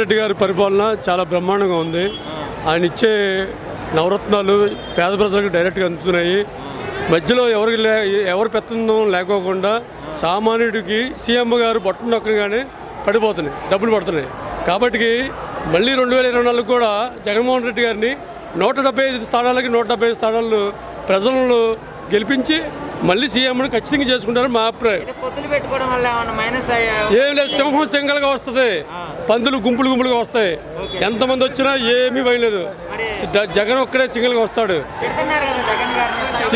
రెడ్డి గారి పరిపాలన చాలా బ్రహ్మాండంగా ఉంది. ఆయన ఇచ్చే నవరత్నాలు పేద ప్రజలకు డైరెక్ట్గా అందుతున్నాయి. మధ్యలో ఎవరికి లే ఎవరు పెత్తందం లేకోకుండా సామాన్యుడికి సీఎం గారు బొట్టను నొక్కగానే పడిపోతున్నాయి డబ్బులు పడుతున్నాయి. కాబట్టి మళ్ళీ రెండు వేల ఇరవై నాలుగు కూడా జగన్మోహన్ రెడ్డి గారిని నూట డెబ్బై ఐదు స్థానాలకి నూట డెబ్బై ఐదు స్థానాలు ప్రజలను గెలిపించి మళ్ళీ సీఎంను ఖచ్చితంగా చేసుకుంటారని మా అభిప్రాయం. ఏం లేదు సింహం సింగల్గా వస్తుంది. పందులు గుంపులు గుంపులుగా వస్తాయి. ఎంతమంది వచ్చినా ఏమీ వేయలేదు జగన్ ఒక్కడే సింగిల్గా వస్తాడు.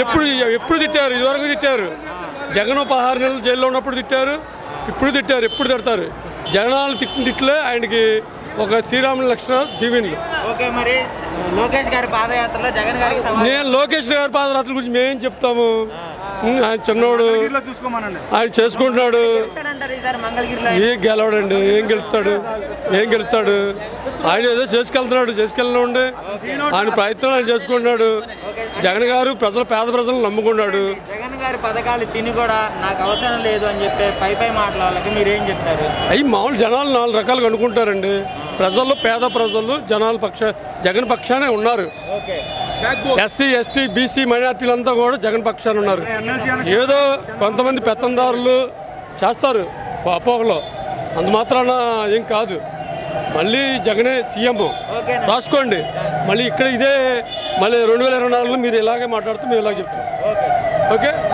ఎప్పుడు ఎప్పుడు తిట్టారు? ఇదివరకు తిట్టారు. జగన్ పదహారు నెలలు జైల్లో ఉన్నప్పుడు తిట్టారు. ఇప్పుడు తిట్టారు ఎప్పుడు తిడతారు? జగనాలు తిట్టిన తిట్లే ఆయనకి ఒక శ్రీరాముల లక్షణ దీవెనలు. నేను లోకేష్ గారి పాదయాత్ర గురించి మేమేం చెప్తాము? చిన్నోడు. ఆయన చేసుకుంటున్నాడు. ఏం గెలవడండి. ఏం గెలుస్తాడు? ఏం గెలుస్తాడు? ఆయన ఏదో చేసుకెళ్తున్నాడు. చేసుకెళ్ళండి ఆయన ప్రయత్నం ఆయన చేసుకుంటున్నాడు. జగన్ గారు ప్రజలు పేద ప్రజలను నమ్ముకున్నాడు. జగన్ గారి పథకాలు తిని కూడా నాకు అవసరం లేదు అని చెప్పే పై పై మాటల వాళ్ళకి మీరేం చెప్తారు? అవి మామూలు జనాలు నాలుగు రకాలుగా అనుకుంటారండి. ప్రజలు పేద ప్రజలు జనాల పక్ష జగన్ పక్షానే ఉన్నారు. ఎస్సీ ఎస్టీ బీసీ మైనార్టీలంతా కూడా జగన్ పక్షాన ఉన్నారు. ఏదో కొంతమంది పెత్తందారులు చేస్తారు అపోహలో. అంత మాత్రాన ఏం కాదు. మళ్ళీ జగనే సీఎం. రాసుకోండి. మళ్ళీ ఇక్కడ ఇదే మళ్ళీ రెండు వేల ఇరవై నాలుగులో మీరు ఇలాగే మాట్లాడుతూ మేము ఇలాగే చెప్తాం. ఓకే?